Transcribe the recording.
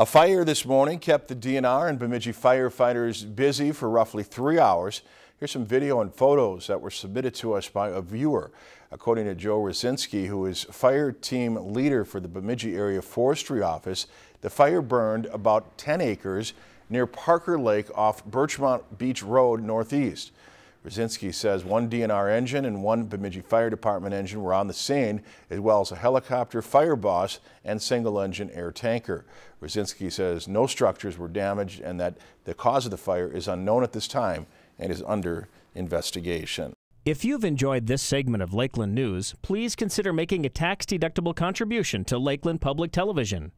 A fire this morning kept the DNR and Bemidji firefighters busy for roughly three hours. Here's some video and photos that were submitted to us by a viewer. According to Joe Rosinski, who is fire team leader for the Bemidji Area Forestry Office, the fire burned about 10 acres near Parker Lake off Birchmont Beach Road northeast. Rosinski says one DNR engine and one Bemidji Fire Department engine were on the scene, as well as a helicopter fire boss and single engine air tanker. Rosinski says no structures were damaged and that the cause of the fire is unknown at this time and is under investigation. If you've enjoyed this segment of Lakeland News, please consider making a tax-deductible contribution to Lakeland Public Television.